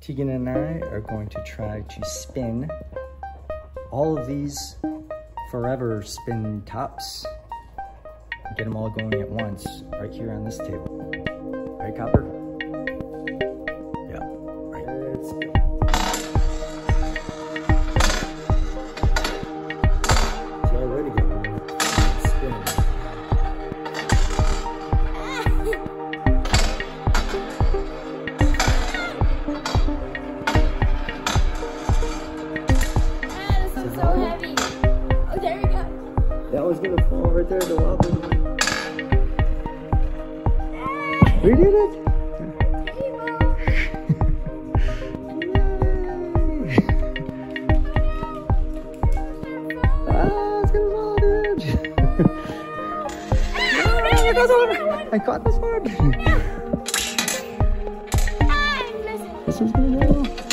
Teigen and I are going to try to spin all of these forever spin tops. Get them all going at once, right here on this table. Right, Copper? So heavy. Oh, there we go. That was gonna fall right there, the wobble. We did it! ah, it's gonna fall, dude! it goes over! I caught this one! Ah. This one's gonna go.